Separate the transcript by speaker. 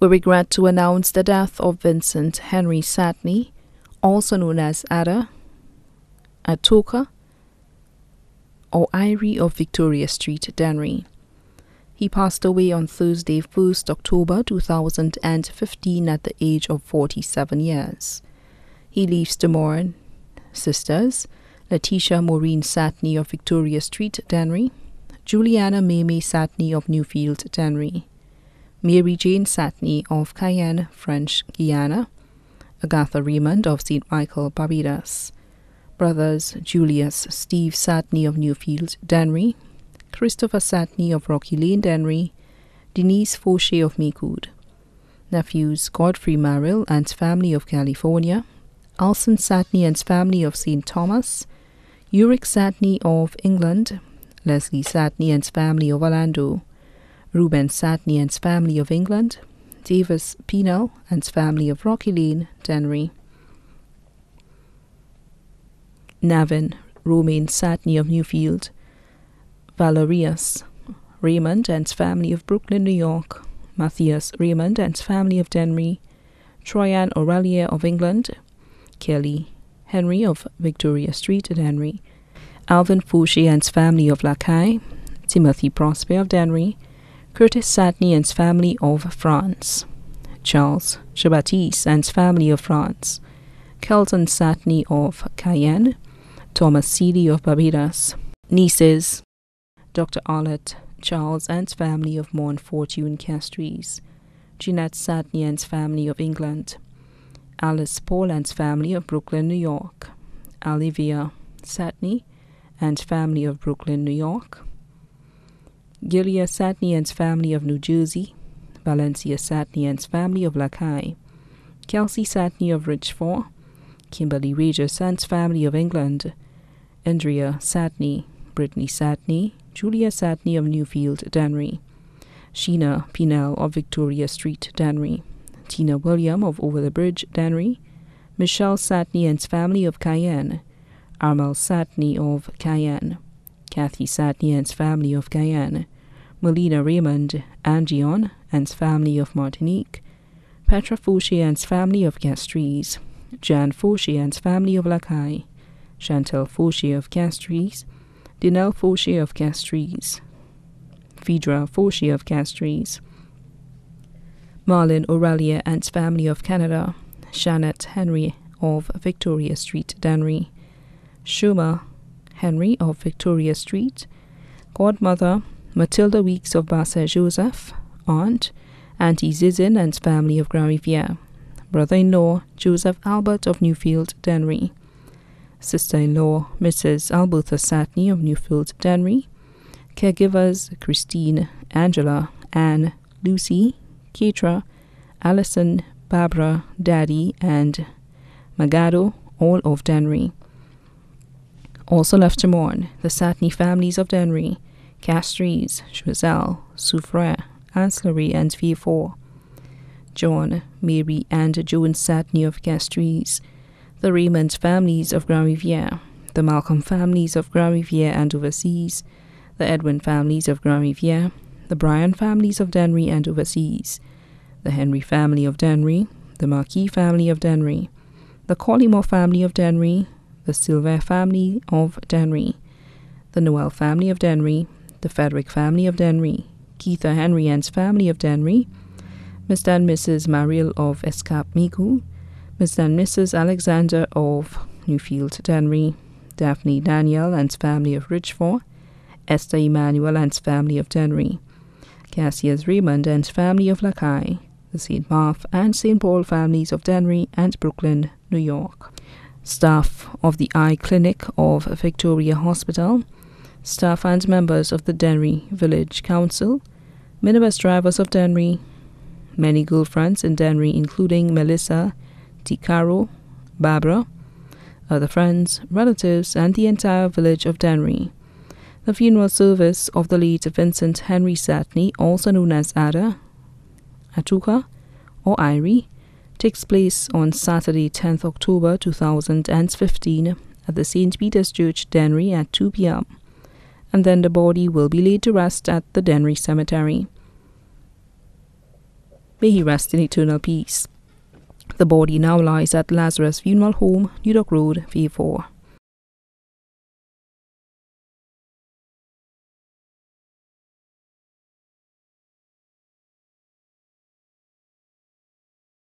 Speaker 1: We regret to announce the death of Vincent Henry Satney, also known as Ada, Atoka, or Irie of Victoria Street, Dennery. He passed away on Thursday, 1st October 2015 at the age of 47 years. He leaves to mourn sisters Letitia Maureen Satney of Victoria Street, Dennery, Juliana Mimi Satney of Newfield, Dennery, Mary Jane Satney of Cayenne, French Guiana, Agatha Raymond of St. Michael, Barbados, brothers Julius Steve Satney of Newfield, Dennery, Christopher Satney of Rocky Lane, Dennery, Denise Fauché of Micoud, nephews Godfrey Merrill and family of California, Alson Satney and family of St. Thomas, Uric Satney of England, Leslie Satney and family of Orlando, Reuben Satney and family of England, Davis Pino and family of Rocky Lane, Dennery. Navin Romain Satney of Newfield, Valerius Raymond and family of Brooklyn, New York, Matthias Raymond and family of Dennery, Troyan Aurelia of England, Kelly Henry of Victoria Street, Dennery, Alvin Fauché and family of Lacaille, Timothy Prosper of Dennery, Curtis Satney and family of France, Charles Jean-Baptiste and family of France, Kelton Satney of Cayenne, Thomas Seeley of Barbados, nieces Dr. Arlette Charles and family of Morne Fortune Castries, Jeanette Satney and family of England, Alice Paul and family of Brooklyn, New York, Olivia Satney and family of Brooklyn, New York, Gilia Satney and family of New Jersey, Valencia Satney and family of Lacaille, Kelsey Satney of Richfond, Kimberly Regis and family of England, Andrea Satney, Brittany Satney, Julia Satney of Newfield, Dennery, Sheena Pinel of Victoria Street, Dennery, Tina William of Over the Bridge, Dennery, Michelle Satney and family of Cayenne, Armel Satney of Cayenne, Kathy Satney and family of Cayenne, Melina Raymond Angion and family of Martinique, Petra Fauché and family of Castries, Jan Fauché and family of Lacaille, Chantal Fauché of Castries, Dinelle Fauché of Castries, Phaedra Fauché of Castries, Marlin Aurelia and family of Canada, Shanette Henry of Victoria Street, Dennery, Shuma Henry of Victoria Street, godmother Matilda Weeks of Basset Joseph, aunt Auntie Zizin and family of Grand Riviere, brother-in-law Joseph Albert of Newfield, Dennery, sister-in-law Mrs. Alberta Satney of Newfield, Dennery, caregivers Christine, Angela, Anne, Lucy, Keitra, Allison, Barbara, Daddy, and Magado, all of Dennery. Also left to mourn the Satney families of Dennery, Castries, Choiseul, Soufriere, Anse-la-Raye, and Vieux John, Mary, and Joan Satney of Castries, the Raymond families of Grand Riviere, the Malcolm families of Grand Riviere and overseas, the Edwin families of Grand Riviere, the Bryan families of Dennery and overseas, the Henry family of Dennery, the Marquis family of Dennery, the Collymore family of Dennery, the Silver family of Dennery, the Noel family of Dennery, the Frederick family of Dennery, Keitha Henry and's family of Dennery, Mr. and Mrs. Mariel of Escap Migu, Mr. and Mrs. Alexander of Newfield Dennery, Daphne Daniel and's family of Richfond, Esther Emmanuel and's family of Dennery, Cassius Raymond and's family of Lacaille, the St. Martha and St. Paul families of Dennery and Brooklyn, New York staff of the Eye Clinic of Victoria Hospital, staff and members of the Dennery Village Council, minibus drivers of Dennery, many girlfriends in Dennery, including Melissa, Ticaro, Barbara, other friends, relatives, and the entire village of Dennery. The funeral service of the late Vincent Henry Satney, also known as Ada, Atuka, or Irie, takes place on Saturday, 10th October 2015 at the St. Peter's Church, Dennery at 2 p.m. And then the body will be laid to rest at the Dennery Cemetery. May he rest in eternal peace. The body now lies at Lazarus Funeral Home, New Dock Road, Vieux Fort.